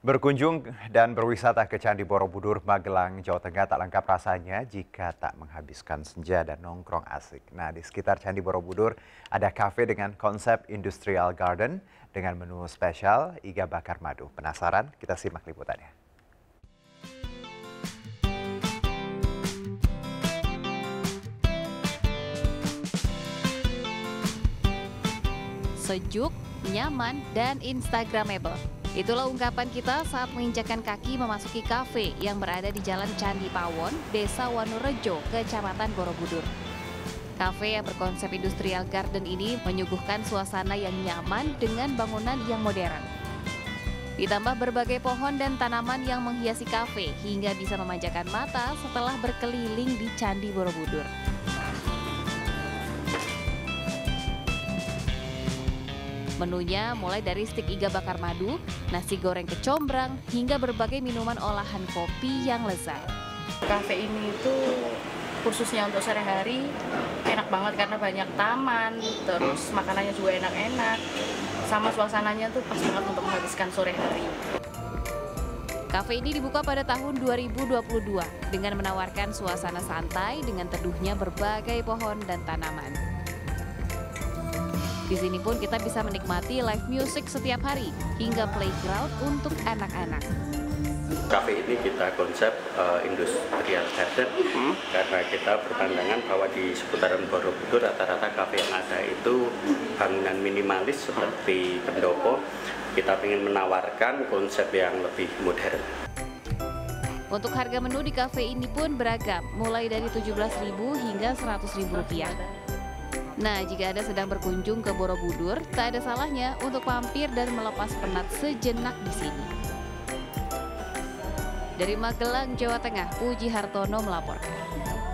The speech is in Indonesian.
Berkunjung dan berwisata ke Candi Borobudur, Magelang, Jawa Tengah tak lengkap rasanya jika tak menghabiskan senja dan nongkrong asik. Nah, di sekitar Candi Borobudur ada kafe dengan konsep industrial garden dengan menu spesial iga bakar madu. Penasaran? Kita simak liputannya. Sejuk, nyaman, dan instagramable. Itulah ungkapan kita saat menginjakan kaki memasuki kafe yang berada di Jalan Candi Pawon, Desa Wanurejo, Kecamatan Borobudur. Kafe yang berkonsep industrial garden ini menyuguhkan suasana yang nyaman dengan bangunan yang modern. Ditambah berbagai pohon dan tanaman yang menghiasi kafe hingga bisa memanjakan mata setelah berkeliling di Candi Borobudur. Menunya mulai dari stik iga bakar madu, nasi goreng kecombrang, hingga berbagai minuman olahan kopi yang lezat. Kafe ini itu khususnya untuk sehari-hari enak banget karena banyak taman, terus makanannya juga enak-enak, sama suasananya tuh pas banget untuk menghabiskan sore hari. Kafe ini dibuka pada tahun 2022 dengan menawarkan suasana santai dengan teduhnya berbagai pohon dan tanaman. Di sini pun kita bisa menikmati live music setiap hari hingga playground untuk anak-anak. Kafe ini kita konsep uh, industrial garden hmm. karena kita berpandangan bahwa di seputaran Borobudur rata-rata kafe yang ada itu bangunan minimalis seperti pendopo. Kita ingin menawarkan konsep yang lebih modern. Untuk harga menu di kafe ini pun beragam, mulai dari 17.000 hingga 100.000 rupiah. Nah, jika Anda sedang berkunjung ke Borobudur, tak ada salahnya untuk mampir dan melepas penat sejenak di sini. Dari Magelang, Jawa Tengah, Puji Hartono melaporkan.